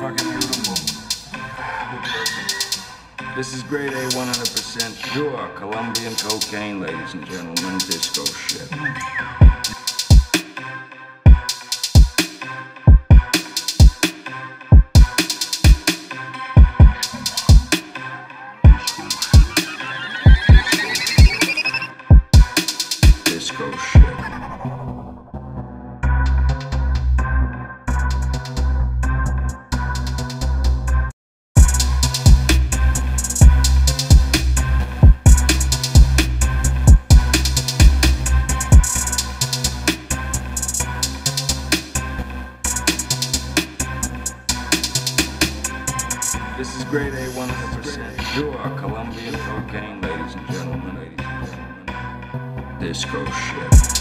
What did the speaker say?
fucking. This is grade A 100% pure Colombian cocaine, ladies and gentlemen, disco shit. This is grade A 100% pure Colombian cocaine. Ladies and gentlemen. Disco shit.